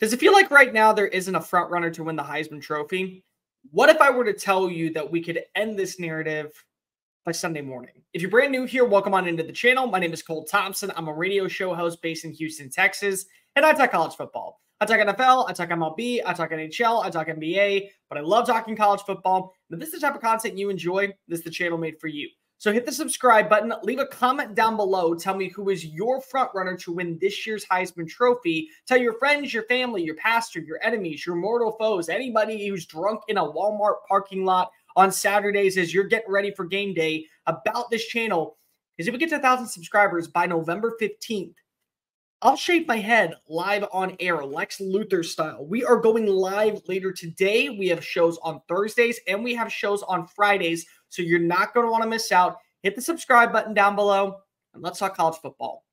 Does it feel like right now there isn't a front runner to win the Heisman Trophy? What if I were to tell you that we could end this narrative by Sunday morning? If you're brand new here, welcome on into the channel. My name is Cole Thompson. I'm a radio show host based in Houston, Texas, and I talk college football. I talk NFL, I talk MLB, I talk NHL, I talk NBA, but I love talking college football. If this is the type of content you enjoy, this is the channel made for you. So hit the subscribe button, leave a comment down below. Tell me who is your front runner to win this year's Heisman Trophy. Tell your friends, your family, your pastor, your enemies, your mortal foes, anybody who's drunk in a Walmart parking lot on Saturdays as you're getting ready for game day about this channel. Because if we get to 1,000 subscribers by November 15th, I'll shave my head live on air, Lex Luthor style. We are going live later today. We have shows on Thursdays and we have shows on Fridays so you're not going to want to miss out. Hit the subscribe button down below and let's talk college football.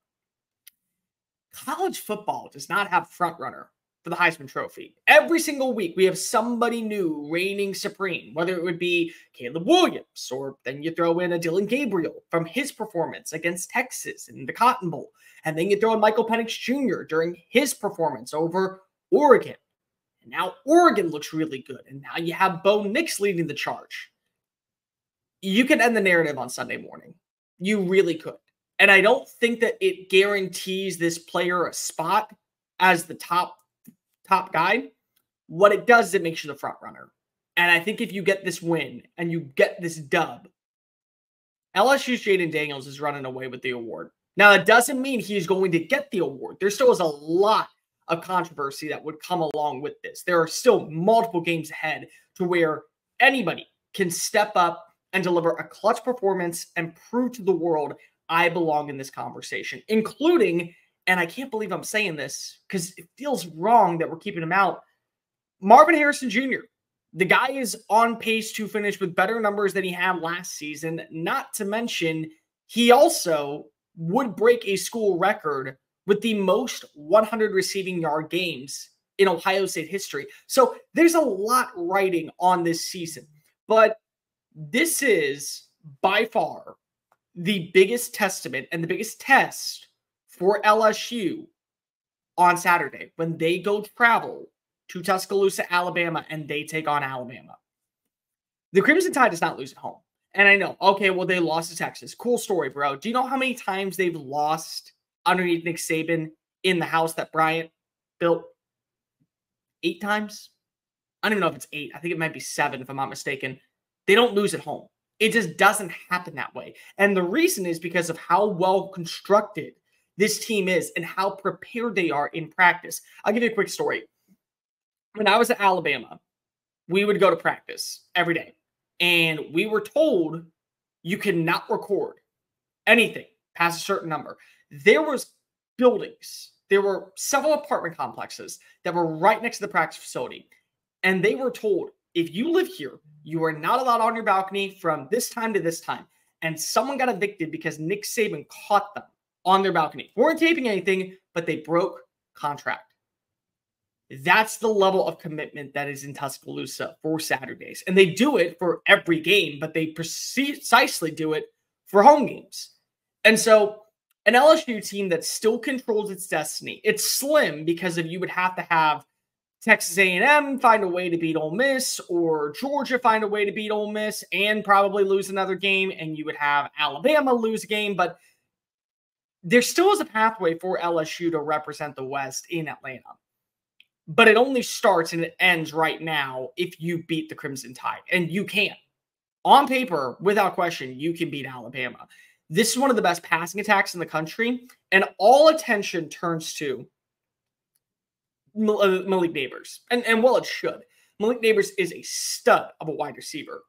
College football does not have front runner for the Heisman Trophy. Every single week, we have somebody new reigning supreme, whether it would be Caleb Williams, or then you throw in a Dillon Gabriel from his performance against Texas in the Cotton Bowl. And then you throw in Michael Penix Jr. during his performance over Oregon. And now Oregon looks really good. And now you have Bo Nix leading the charge you could end the narrative on Sunday morning. You really could. And I don't think that it guarantees this player a spot as the top top guy. What it does is it makes you the front runner. And I think if you get this win and you get this dub, LSU's Jayden Daniels is running away with the award. Now, that doesn't mean he's going to get the award. There still is a lot of controversy that would come along with this. There are still multiple games ahead to where anybody can step up and deliver a clutch performance and prove to the world I belong in this conversation, including, and I can't believe I'm saying this because it feels wrong that we're keeping him out, Marvin Harrison Jr. The guy is on pace to finish with better numbers than he had last season. Not to mention, he also would break a school record with the most 100 receiving yard games in Ohio State history. So there's a lot writing on this season. But this is by far the biggest testament and the biggest test for LSU on Saturday when they go travel to Tuscaloosa, Alabama, and they take on Alabama. The Crimson Tide does not lose at home. And I know, okay, well, they lost to Texas. Cool story, bro. Do you know how many times they've lost underneath Nick Saban in the house that Bryant built? Eight times? I don't even know if it's eight. I think it might be seven, if I'm not mistaken. They don't lose at home. It just doesn't happen that way. And the reason is because of how well constructed this team is and how prepared they are in practice. I'll give you a quick story. When I was at Alabama, we would go to practice every day, and we were told you cannot record anything past a certain number. There was buildings, there were several apartment complexes that were right next to the practice facility, and they were told if you live here, you are not allowed on your balcony from this time to this time. And someone got evicted because Nick Saban caught them on their balcony. weren't taping anything, but they broke contract. That's the level of commitment that is in Tuscaloosa for Saturdays. And they do it for every game, but they precisely do it for home games. And so an LSU team that still controls its destiny, it's slim because of you would have to have Texas A&M find a way to beat Ole Miss, or Georgia find a way to beat Ole Miss and probably lose another game, and you would have Alabama lose a game. But there still is a pathway for LSU to represent the West in Atlanta. But it only starts and it ends right now if you beat the Crimson Tide, and you can. On paper, without question, you can beat Alabama. This is one of the best passing attacks in the country, and all attention turns to Malik Nabers, And, and well, it should. Malik Nabers is a stud of a wide receiver.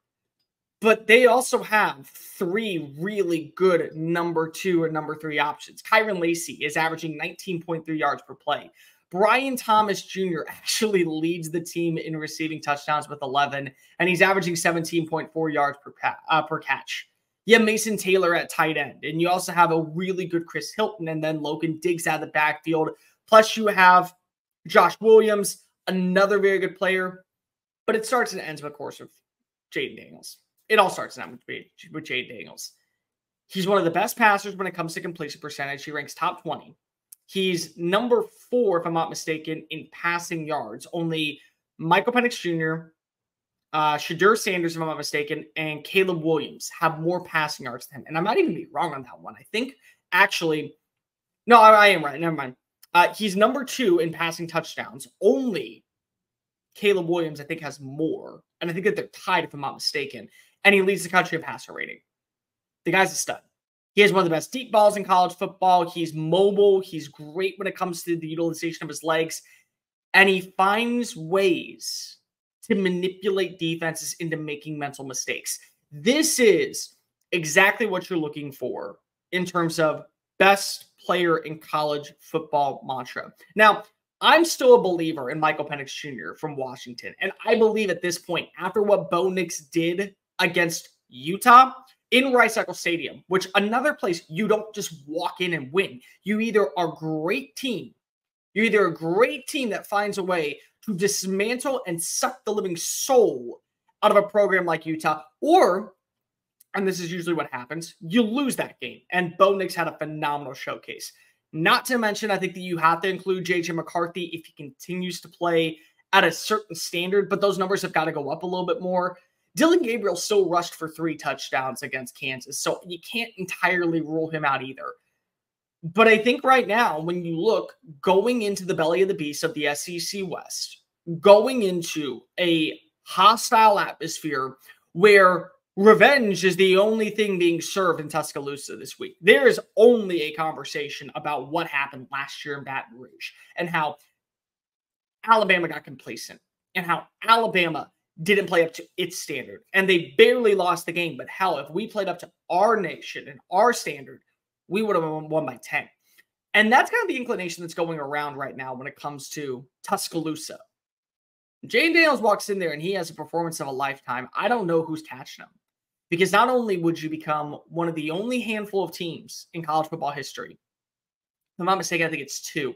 But they also have three really good number two and number three options. Kyren Lacy is averaging 19.3 yards per play. Brian Thomas Jr. actually leads the team in receiving touchdowns with 11, and he's averaging 17.4 yards per, uh, per catch. Have Mason Taylor at tight end, and you also have a really good Chris Hilton, and then Logan Diggs out of the backfield. Plus, you have Josh Williams, another very good player. But it starts and ends, of course, with Jayden Daniels. It all starts and ends with, with Jayden Daniels. He's one of the best passers when it comes to completion percentage. He ranks top 20. He's number four, if I'm not mistaken, in passing yards. Only Michael Penix Jr., uh, Shedeur Sanders, if I'm not mistaken, and Caleb Williams have more passing yards than him. And I might even be wrong on that one. I think actually, no, I, I am right. Never mind. Uh, he's number two in passing touchdowns. Only Caleb Williams, I think, has more. And I think that they're tied, if I'm not mistaken. And he leads the country in passer rating. The guy's a stud. He has one of the best deep balls in college football. He's mobile. He's great when it comes to the utilization of his legs. And he finds ways to manipulate defenses into making mental mistakes. This is exactly what you're looking for in terms of best player in college football mantra. Now, I'm still a believer in Michael Penix Jr. from Washington. And I believe at this point, after what Bo Nix did against Utah in Rice Eccles Stadium, which another place you don't just walk in and win. You either are a great team, you're either a great team that finds a way to dismantle and suck the living soul out of a program like Utah, or and this is usually what happens, you lose that game. And Bo Nix had a phenomenal showcase. Not to mention, I think that you have to include JJ McCarthy if he continues to play at a certain standard, but those numbers have got to go up a little bit more. Dillon Gabriel still rushed for three touchdowns against Kansas, so you can't entirely rule him out either. But I think right now, when you look going into the belly of the beast of the SEC West, going into a hostile atmosphere where revenge is the only thing being served in Tuscaloosa this week. There is only a conversation about what happened last year in Baton Rouge and how Alabama got complacent and how Alabama didn't play up to its standard and they barely lost the game. But hell, if we played up to our nation and our standard, we would have won by 10. And that's kind of the inclination that's going around right now when it comes to Tuscaloosa. Jane Daniels walks in there and he has a performance of a lifetime. I don't know who's catching him. Because not only would you become one of the only handful of teams in college football history, if I'm not mistaken, I think it's two.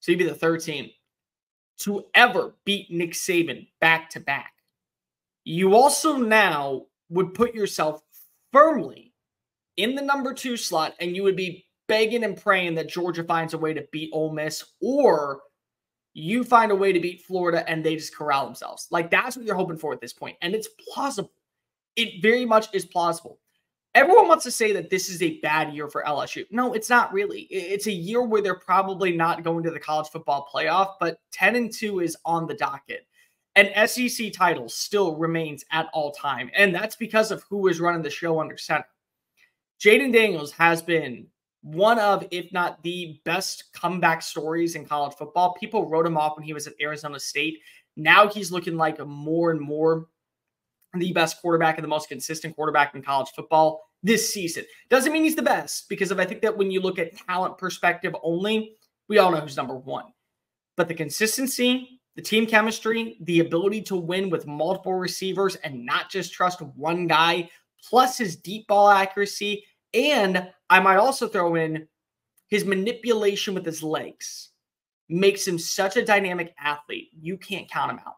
So you'd be the third team to ever beat Nick Saban back to back. You also now would put yourself firmly in the number two slot, and you would be begging and praying that Georgia finds a way to beat Ole Miss, or you find a way to beat Florida and they just corral themselves. Like that's what you're hoping for at this point, and it's plausible it very much is plausible. Everyone wants to say that this is a bad year for LSU. No, it's not really. It's a year where they're probably not going to the college football playoff, but 10 and 2 is on the docket. And SEC title still remains at all time. And that's because of who is running the show under center. Jayden Daniels has been one of, if not the best comeback stories in college football. People wrote him off when he was at Arizona State. Now he's looking like a more and more the best quarterback and the most consistent quarterback in college football this season. Doesn't mean he's the best because if I think that when you look at talent perspective only, we all know who's number one. But the consistency, the team chemistry, the ability to win with multiple receivers and not just trust one guy, plus his deep ball accuracy, and I might also throw in his manipulation with his legs makes him such a dynamic athlete. You can't count him out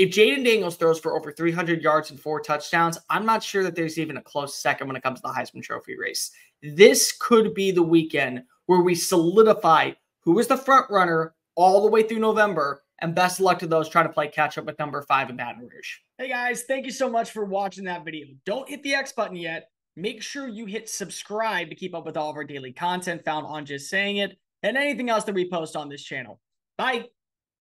if Jayden Daniels throws for over 300 yards and four touchdowns, I'm not sure that there's even a close second when it comes to the Heisman Trophy race. This could be the weekend where we solidify who is the front runner all the way through November. And best luck to those trying to play catch up with number five in Baton Rouge. Hey guys, thank you so much for watching that video. Don't hit the X button yet. Make sure you hit subscribe to keep up with all of our daily content found on Just Saying It and anything else that we post on this channel. Bye.